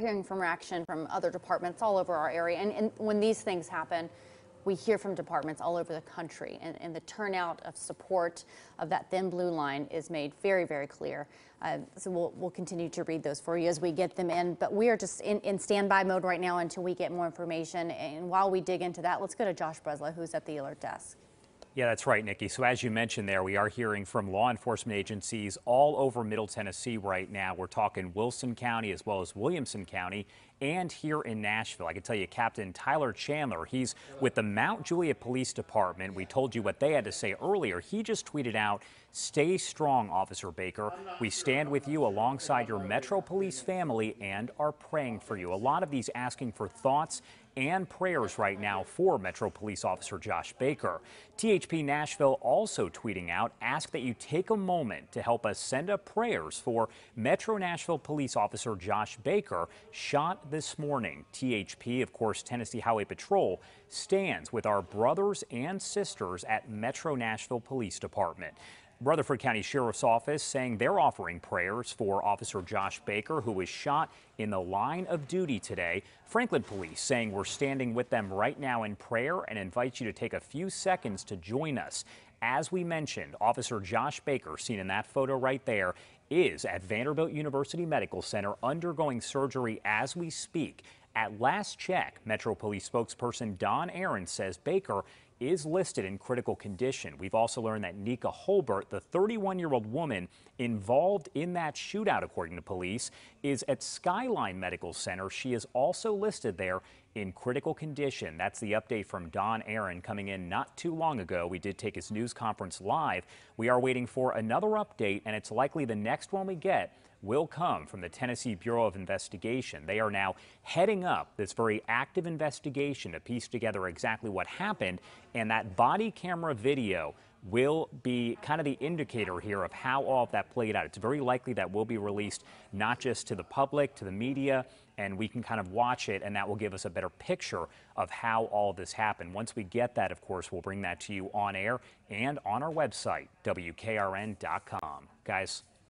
hearing from reaction from other departments all over our area. And, and when these things happen, we hear from departments all over the country, and, and the turnout of support of that thin blue line is made very, very clear. Uh, so we'll, we'll continue to read those for you as we get them in. But we are just in, in standby mode right now until we get more information. And while we dig into that, let's go to Josh Breslow, who's at the alert desk. Yeah, that's right, Nikki. So as you mentioned there, we are hearing from law enforcement agencies all over Middle Tennessee right now. We're talking Wilson County as well as Williamson County and here in Nashville. I can tell you Captain Tyler Chandler, he's with the Mount Juliet Police Department. We told you what they had to say earlier. He just tweeted out, stay strong, Officer Baker. We stand with you alongside your Metro Police family and are praying for you. A lot of these asking for thoughts and prayers right now for Metro Police Officer Josh Baker. THP Nashville also tweeting out, ask that you take a moment to help us send up prayers for Metro Nashville Police Officer Josh Baker, shot this morning. THP, of course, Tennessee Highway Patrol, stands with our brothers and sisters at Metro Nashville Police Department. Rutherford County Sheriff's Office saying they're offering prayers for Officer Josh Baker, who was shot in the line of duty today. Franklin Police saying we're standing with them right now in prayer and invite you to take a few seconds to join us. As we mentioned, Officer Josh Baker, seen in that photo right there, is at Vanderbilt University Medical Center undergoing surgery as we speak. At last check, Metro Police spokesperson Don Aaron says Baker is listed in critical condition. We've also learned that Nika Holbert, the 31 year old woman involved in that shootout, according to police, is at Skyline Medical Center. She is also listed there in critical condition. That's the update from Don Aaron coming in not too long ago. We did take his news conference live. We are waiting for another update, and it's likely the next one we get will come from the Tennessee Bureau of Investigation. They are now heading up this very active investigation to piece together exactly what happened, and that body camera video will be kind of the indicator here of how all of that played out. It's very likely that will be released not just to the public, to the media, and we can kind of watch it, and that will give us a better picture of how all this happened. Once we get that, of course, we'll bring that to you on air and on our website, WKRN.com. Guys,